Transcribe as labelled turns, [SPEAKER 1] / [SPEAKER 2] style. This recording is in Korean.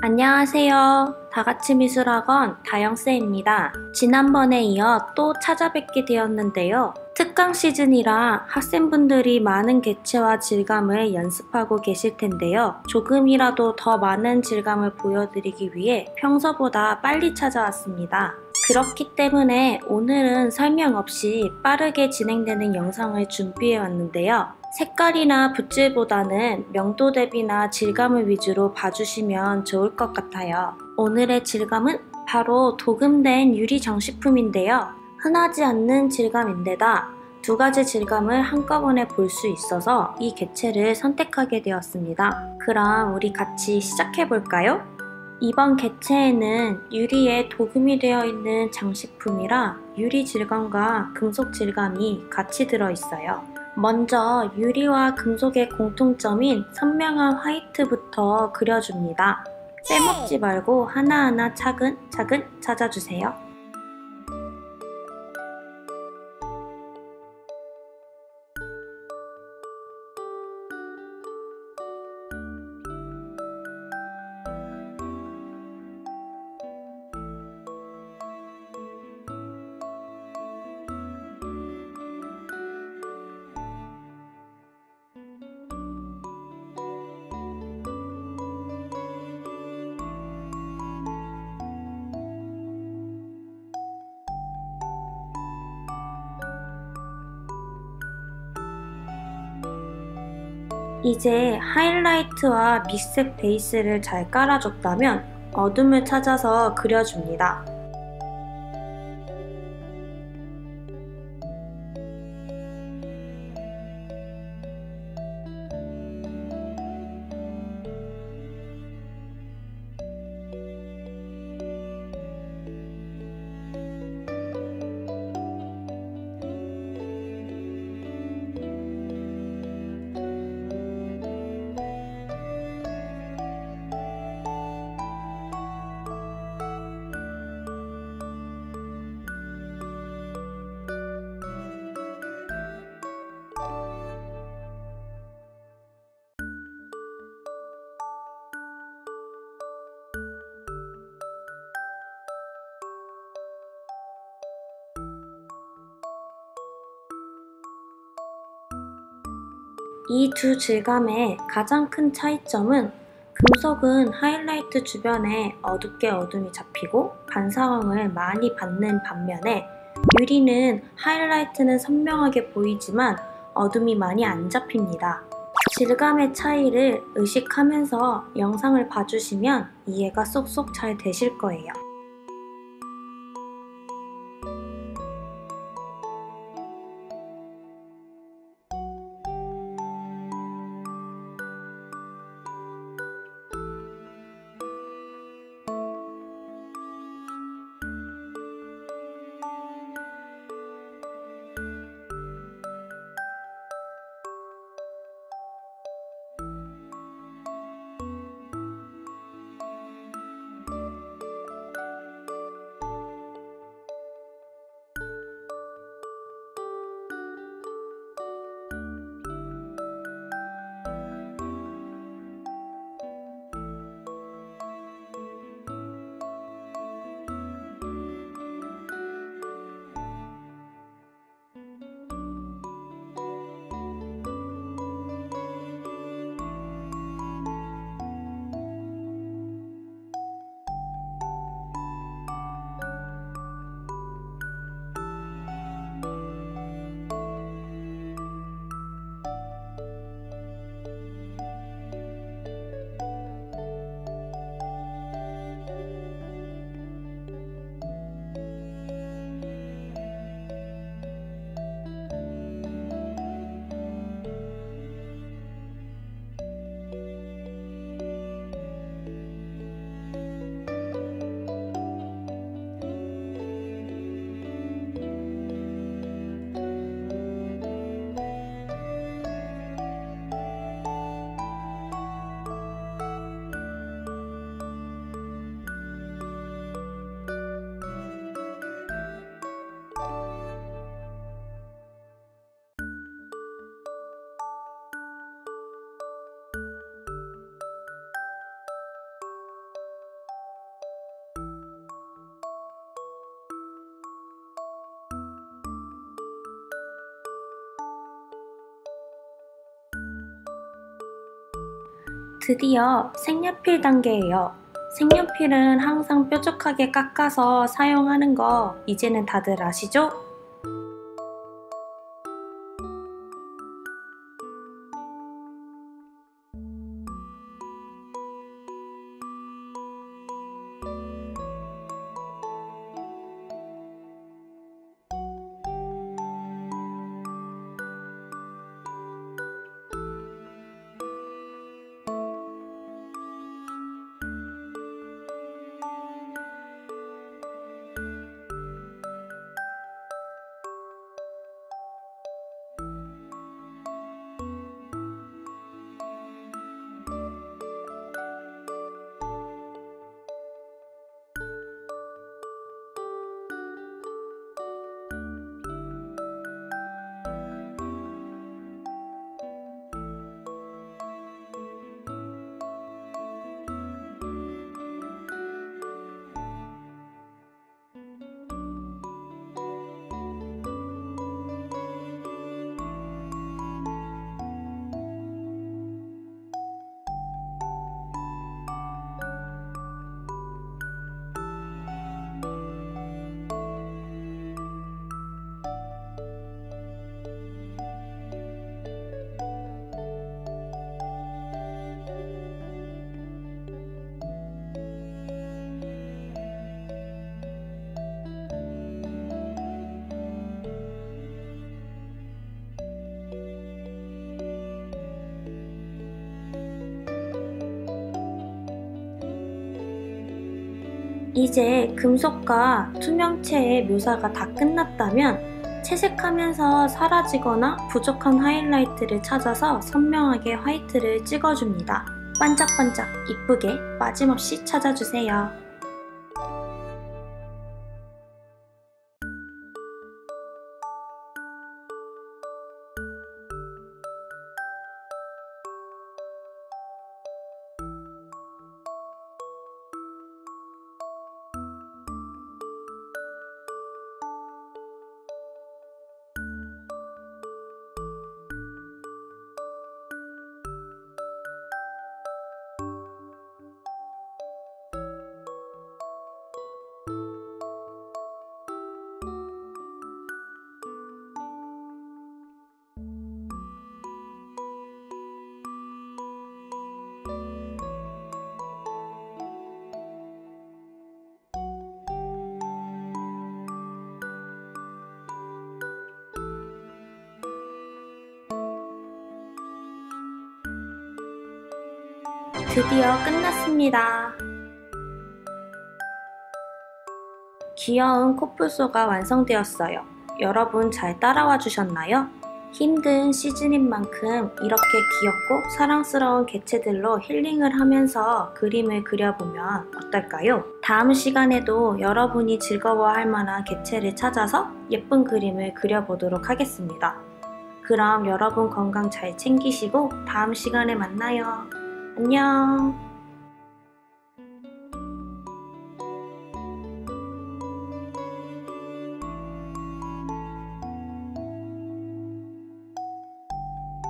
[SPEAKER 1] 안녕하세요. 다같이 미술학원 다영쌤입니다. 지난번에 이어 또 찾아뵙게 되었는데요. 특강 시즌이라 학생분들이 많은 개체와 질감을 연습하고 계실 텐데요. 조금이라도 더 많은 질감을 보여드리기 위해 평소보다 빨리 찾아왔습니다. 그렇기 때문에 오늘은 설명 없이 빠르게 진행되는 영상을 준비해 왔는데요. 색깔이나 붓질보다는 명도 대비나 질감을 위주로 봐주시면 좋을 것 같아요. 오늘의 질감은 바로 도금된 유리 장식품인데요. 흔하지 않는 질감인데다 두 가지 질감을 한꺼번에 볼 수 있어서 이 개체를 선택하게 되었습니다. 그럼 우리 같이 시작해 볼까요? 이번 개체에는 유리에 도금이 되어 있는 장식품이라 유리 질감과 금속 질감이 같이 들어있어요. 먼저 유리와 금속의 공통점인 선명한 화이트부터 그려줍니다. 빼먹지 말고 하나하나 차근차근 찾아주세요. 이제 하이라이트와 밑색 베이스를 잘 깔아줬다면 어둠을 찾아서 그려줍니다. 이 두 질감의 가장 큰 차이점은 금속은 하이라이트 주변에 어둡게 어둠이 잡히고 반사광을 많이 받는 반면에 유리는 하이라이트는 선명하게 보이지만 어둠이 많이 안 잡힙니다. 질감의 차이를 의식하면서 영상을 봐주시면 이해가 쏙쏙 잘 되실 거예요. 드디어 색연필 단계예요. 색연필은 항상 뾰족하게 깎아서 사용하는 거 이제는 다들 아시죠? 이제 금속과 투명체의 묘사가 다 끝났다면 채색하면서 사라지거나 부족한 하이라이트를 찾아서 선명하게 화이트를 찍어줍니다. 반짝반짝 이쁘게 빠짐없이 찾아주세요. 드디어 끝났습니다. 귀여운 코뿔소가 완성되었어요. 여러분 잘 따라와 주셨나요? 힘든 시즌인 만큼 이렇게 귀엽고 사랑스러운 개체들로 힐링을 하면서 그림을 그려보면 어떨까요? 다음 시간에도 여러분이 즐거워할 만한 개체를 찾아서 예쁜 그림을 그려보도록 하겠습니다. 그럼 여러분 건강 잘 챙기시고 다음 시간에 만나요. 안녕.